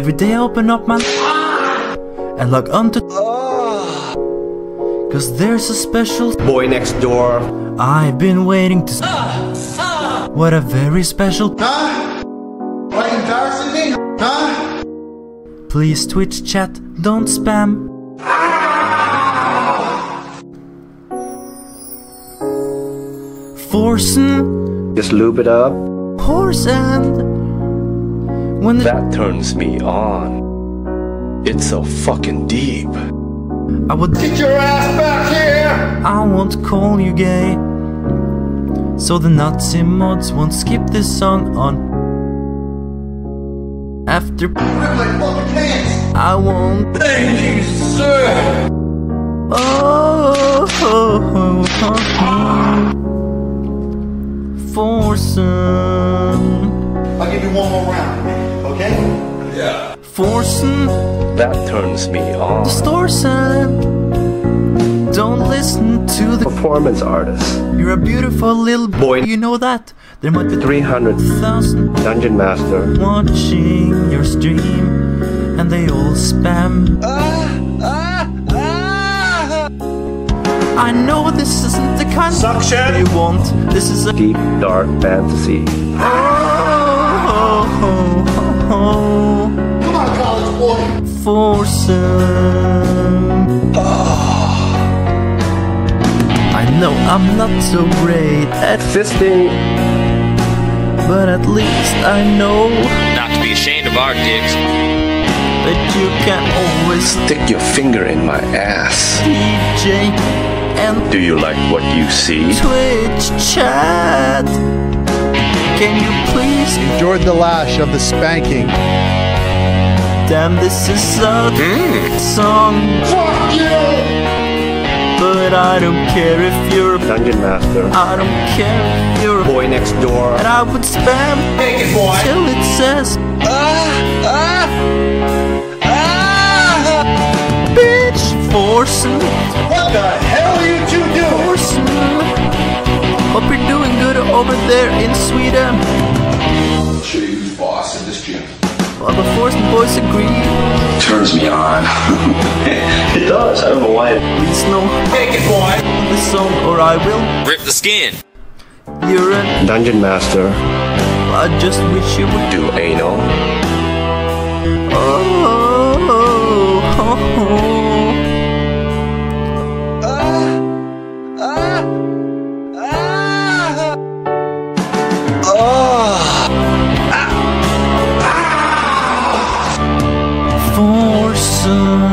Every day I open up my and log on to Cause there's a special Boy next door. I've been waiting to ah, ah. What a very special Huh? Why embarrassing me? Huh? Please Twitch chat, don't spam. Forsen Just loop it up. horse and when the That turns me on. It's so fucking deep. I would Get your ass back here! I won't call you gay. So the Nazi mods won't skip this song on. After Rip like fucking pants! I won't. Thank you, sir! Oh, oh, oh, oh. Forsen, I'll give you one more round, okay? Yeah. Forsen, That turns me on. distortion. Don't listen to the. Performance artist. You're a beautiful little boy. You know that. There might be 300 thousand Dungeon Master. watching your stream, and they all spam. I know this isn't the kind Suction. you want. This is a Deep dark fantasy. oh, I'm not so great at Fisting. but at least I know Not to be ashamed of our dicks. that you can always Stick your finger in my ass. DJ and Do you like what you see? Twitch chat. Can you please? endured the lash of the spanking. Damn, this is a hmm. song, Fuck you! But I don't care if you're. a Dungeon Master. I don't care if you're. A boy next door. And I would spam Take it, boy! till it says bitch Forsen, What the hell are you two doing? Forsen. Hope you're doing good over there in Sweden. I'll show you who's boss in this gym. While the Forsen boys agree, Turns me on. it does. I don't know why. please no Take it, boy! this song or I will. Rip the skin. You're a Dungeon Master. I just wish you would Do anal. Oh, Some